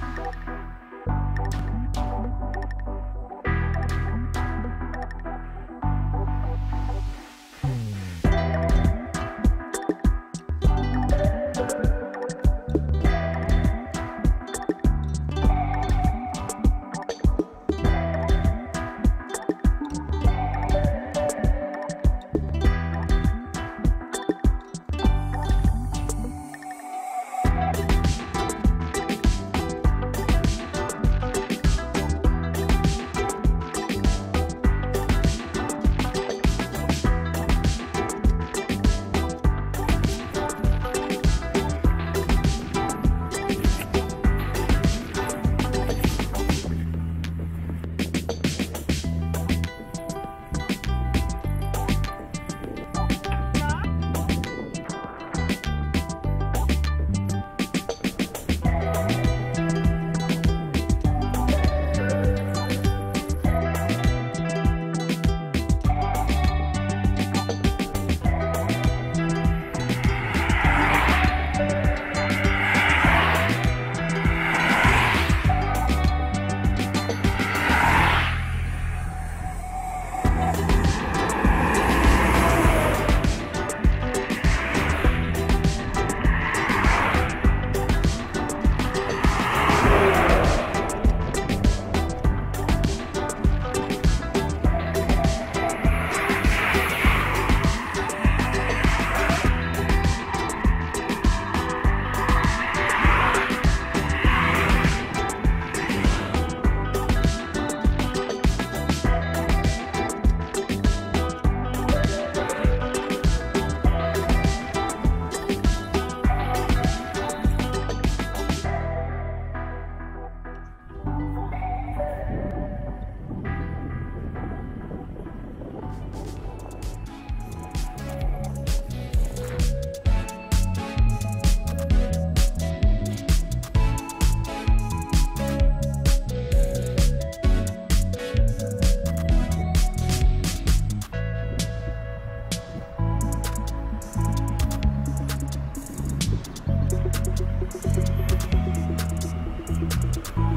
Bye. you